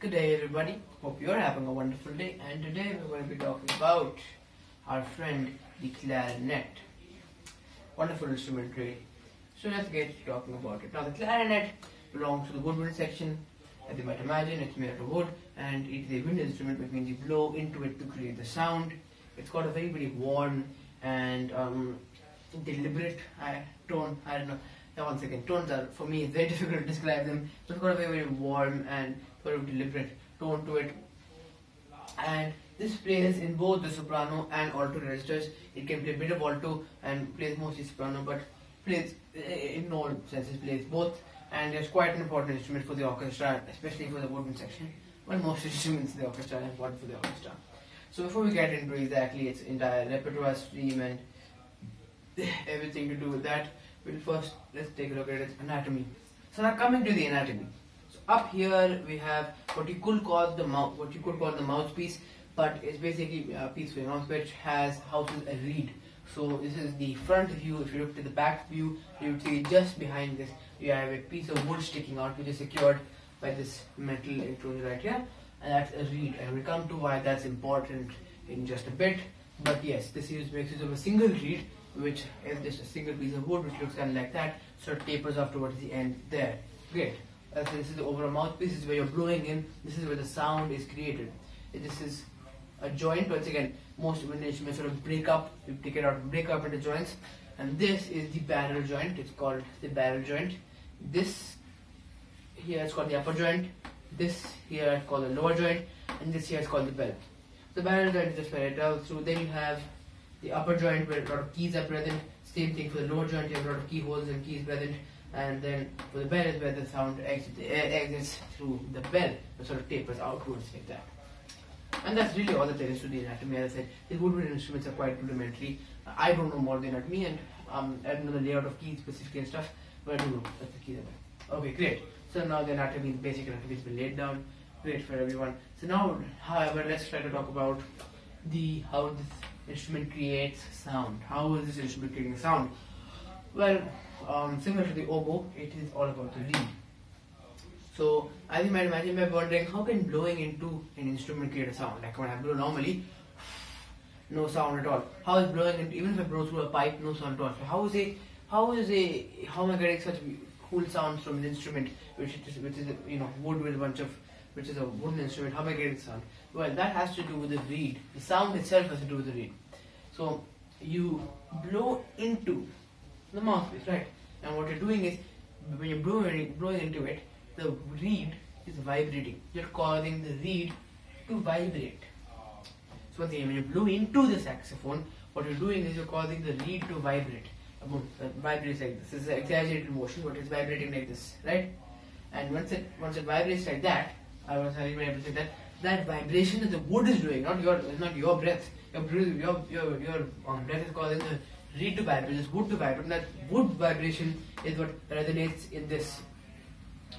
Good day, everybody. Hope you're having a wonderful day. And today we're going to be talking about our friend the clarinet. Wonderful instrument, really. So let's get talking about it. Now, the clarinet belongs to the woodwind section. As you might imagine, it's made out of wood and it is a wind instrument, which means you blow into it to create the sound. It's got a very, very warm and um, deliberate uh, tone. I don't know. Now, one second. Tones are, for me, very difficult to describe them. But it's got a very, very warm and of deliberate tone to it. And this plays in both the soprano and alto registers. It can play a bit of alto and plays mostly soprano, but plays eh, in all senses plays both. And it's quite an important instrument for the orchestra, especially for the woodwind section. Well, most instruments in the orchestra are important for the orchestra. So before we get into exactly its entire repertoire stream and everything to do with that, we'll first let's take a look at its anatomy. So now coming to the anatomy. Up here we have what you could call the mouth, what you could call the mouthpiece, but it's basically a piece of mouth which has houses a reed. So this is the front view. If you look to the back view, you would see just behind this you have a piece of wood sticking out, which is secured by this metal enclosure right here, and that's a reed. And we'll come to why that's important in just a bit. But yes, this is makes use of a single reed, which is just a single piece of wood, which looks kind of like that, so it tapers off towards the end there. Great. So this is over a mouthpiece. This is where you're blowing in. This is where the sound is created. This is a joint. Once again, most instruments sort of break up. You take it out, break up into joints. And this is the barrel joint. It's called the barrel joint. This here is called the upper joint. This here is called the lower joint, and this here is called the bell. The barrel joint is just where it through. Then you have the upper joint where a lot of keys are present. Same thing for the lower joint. You have a lot of keyholes and keys present. And then for the bell is where the sound exits, exits through the bell. It sort of tapers outwards like that. And that's really all that there is to the anatomy. As I said, the woodwind instruments are quite rudimentary. I don't know more than anatomy, and um, I don't know the layout of keys specifically and stuff, but I do know that the are there. Okay, great. So now the anatomy, the basic anatomy has been laid down. Great for everyone. So now, however, let's try to talk about the how this instrument creates sound. How is this instrument creating sound? Well, um, similar to the oboe, it is all about the reed. So as you might imagine, by wondering how can blowing into an instrument create a sound? Like when I blow normally, no sound at all. How is blowing into, even if I blow through a pipe, no sound at all. So how is a how is a how am I getting such cool sounds from an instrument which is which is a, you know wood with a bunch of which is a wooden instrument? How am I getting sound? Well, that has to do with the reed. The sound itself has to do with the reed. So you blow into the mouthpiece, right? And what you're doing is when you're blowing blowing into it, the reed is vibrating. You're causing the reed to vibrate. So once again, when you blow into the saxophone, what you're doing is you're causing the reed to vibrate. Boom, Uh, vibrates like this. This is an exaggerated motion, but it's vibrating like this, right? And once it once it vibrates like that, I was having to say that that vibration that the wood is doing, not your not your breath. Your your your, your um, breath is causing the reed to vibrate, this wood to vibrate. That wood vibration is what resonates in this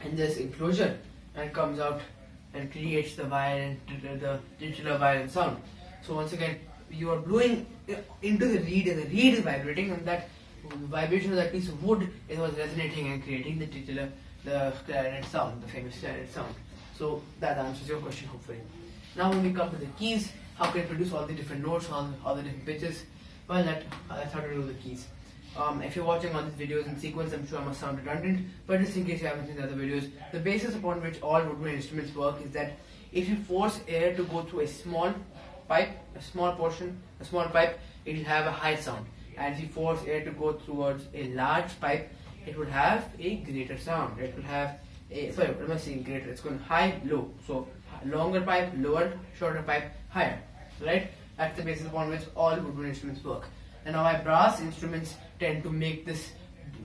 in this enclosure and comes out and creates the violent, the titular violent sound. So once again, you are blowing uh, into the reed and the reed is vibrating and that vibration of that piece of wood is what's resonating and creating the titular, the clarinet sound, the famous clarinet sound. So that answers your question hopefully. Now when we come to the keys, how can we produce all the different notes, all, all the different pitches? Well, that, that's how to do the keys. Um, if you're watching all these videos in sequence, I'm sure I must sound redundant, but just in case you haven't seen the other videos, the basis upon which all woodwind instruments work is that if you force air to go through a small pipe, a small portion, a small pipe, it will have a high sound. And if you force air to go towards a large pipe, it will have a greater sound. It will have a, sorry, what am I saying greater? It's going high, low. So longer pipe, lower, shorter pipe, higher. Right? That's the basis upon which all woodwind instruments work. And now my brass instruments tend to make this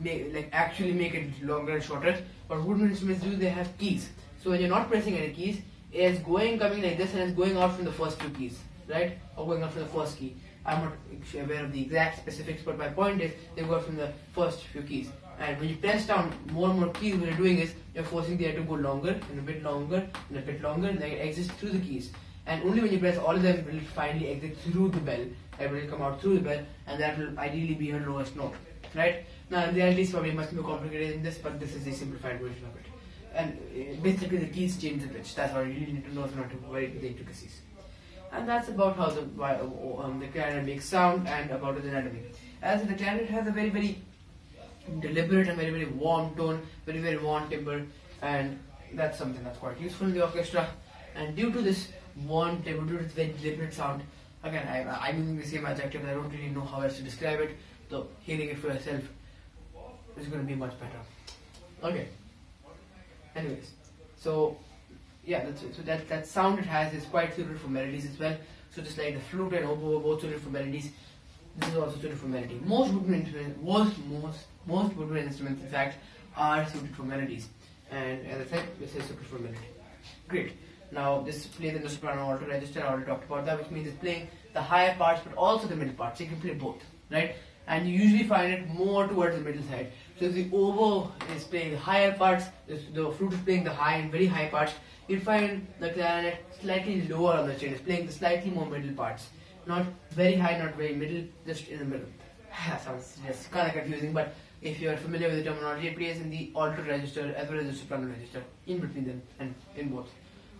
make, like actually make it longer and shorter. But wooden instruments do they have keys. So when you're not pressing any keys, it's going coming like this and it's going out from the first two keys, right? Or going out from the first key. I'm not aware of the exact specifics, but my point is they go out from the first few keys. And when you press down more and more keys, what you're doing is you're forcing the air to go longer and a bit longer and a bit longer, and then it exits through the keys. And only when you press all of them will finally exit through the bell it will come out through the bell and that will ideally be your lowest note right now in reality it's probably much more complicated than this but this is the simplified version of it and uh, basically the keys change the pitch. That's all you really need to know, so not to worry the intricacies. And that's about how the um, the clarinet makes sound and about its anatomy. As the clarinet has a very very deliberate and very very warm tone, very very warm timbre, and that's something that's quite useful in the orchestra. And due to this to its very deliberate sound, again I, I'm using the same adjective. I don't really know how else to describe it. So hearing it for yourself is going to be much better. Okay. Anyways, so yeah, so that that sound it has is quite suited for melodies as well. So just like the flute and oboe are both suited for melodies, this is also suited for melody. Most woodwind instruments, most most most woodwind instruments, in fact, are suited for melodies. And as I said, this is suited for melody. Great. Now this plays in the soprano alto register. I already talked about that, which means it's playing the higher parts but also the middle parts. So you can play both, right? And you usually find it more towards the middle side. So if the oboe is playing the higher parts, the flute is playing the high and very high parts, You'll find the clarinet slightly lower on the chain. It's playing the slightly more middle parts. Not very high, not very middle, just in the middle. That Sounds just kind of confusing, but if you are familiar with the terminology, it plays in the alto register as well as the soprano register, in between them and in both.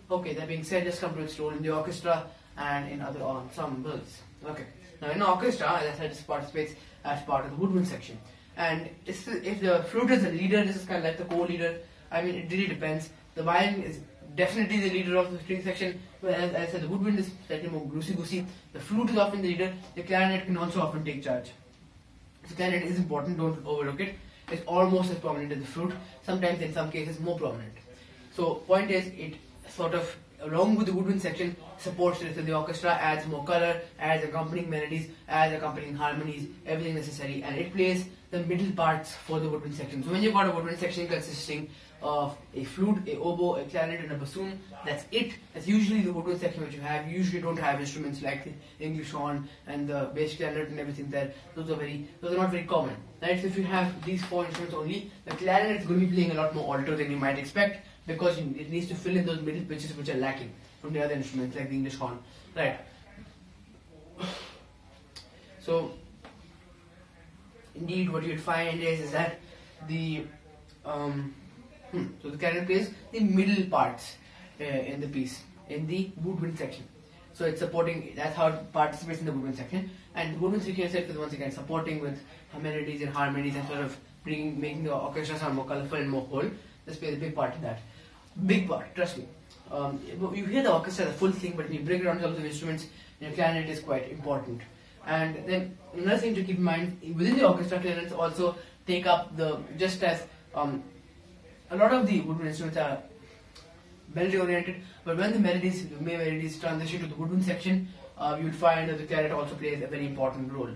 Okay, that being said, just come to its role in the orchestra and in other ensembles. Okay, now in orchestra, as I said, it participates as part of the woodwind section. And if the flute is the leader, this is kind of like the co-leader. I mean, it really depends. The violin is definitely the leader of the string section, whereas as I said, the woodwind is slightly more loosey-goosey. The flute is often the leader. The clarinet can also often take charge. So clarinet is important, don't overlook it. It's almost as prominent as the flute, sometimes in some cases more prominent. So point is, it sort of along with the woodwind section, supports it in the orchestra, adds more color, adds accompanying melodies, adds accompanying harmonies, everything necessary, and it plays the middle parts for the woodwind section. So when you've got a woodwind section consisting of a flute, a oboe, a clarinet, and a bassoon, that's it. That's usually the woodwind section which you have. You usually don't have instruments like the English horn and the bass clarinet and everything there. Those are very, those are not very common. Right? So if you have these four instruments only, the clarinet is going to be playing a lot more alto than you might expect because it needs to fill in those middle pitches which are lacking from the other instruments like the English horn. Right. So, indeed, what you'd find is, is that the um, hmm, so the clarinet plays the middle parts uh, in the piece in the woodwind section. So it's supporting. That's how it participates in the woodwind section. And the woodwind section itself is once again supporting with melodies and harmonies and sort of bringing making the orchestra sound more colorful and more whole. This plays a big part in that big part, trust me. Um, you hear the orchestra, the full thing, but when you break it down to the instruments, your clarinet is quite important. And then another thing to keep in mind, within the orchestra, clarinets also take up the, just as um, a lot of the woodwind instruments are melody oriented, but when the melodies, the main melodies transition to the woodwind section, uh, you would find that the clarinet also plays a very important role.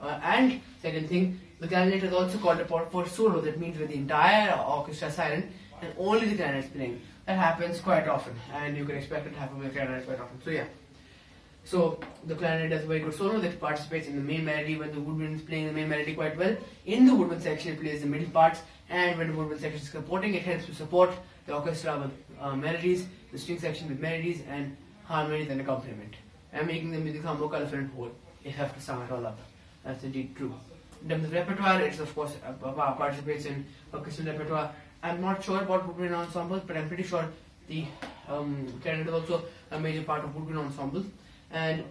Uh, and second thing, the clarinet is also called upon for solo. That means when the entire orchestra is silent, and only the clarinet is playing. That happens quite often, and you can expect it to happen with clarinet quite often. So yeah. So the clarinet does a very good solo that participates in the main melody when the woodwind is playing the main melody quite well. In the woodwind section, it plays the middle parts, and when the woodwind section is supporting, it helps to support the orchestra with uh, melodies, the string section with melodies and harmonies and accompaniment, and making the music sound more colorful and whole. You have to sum it all up. That's indeed true. In terms of repertoire, it's of course uh, participates in orchestral repertoire I'm not sure about woodwind ensembles, but I'm pretty sure the um, clarinet is also a major part of woodwind ensembles. And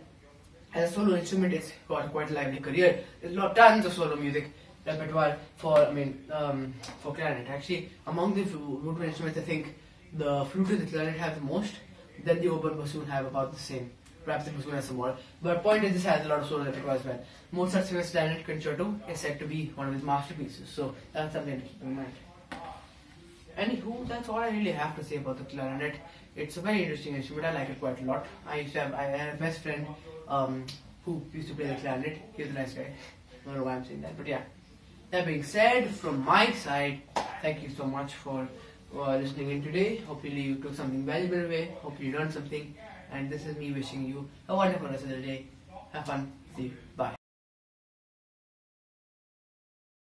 as a solo instrument, it's got quite a lively career. There's lot tons of solo music repertoire for I mean um, for clarinet. Actually, among the woodwind instruments, I think the flute and the clarinet have the most. Then the oboe and bassoon have about the same. Perhaps the bassoon has some more. But point is, this has a lot of solo repertoire as well. Mozart's famous clarinet concerto is said to be one of his masterpieces. So that's something to keep in mind. Anywho, that's all I really have to say about the clarinet. It's a very interesting instrument. I like it quite a lot. I used to have I had a best friend um, who used to play the clarinet. He was a nice guy. I don't know why I'm saying that, but yeah. That being said, from my side, thank you so much for uh, listening in today. Hopefully you took something valuable away. Hopefully you learned something. And this is me wishing you a wonderful rest of the day. Have fun. See you. Bye.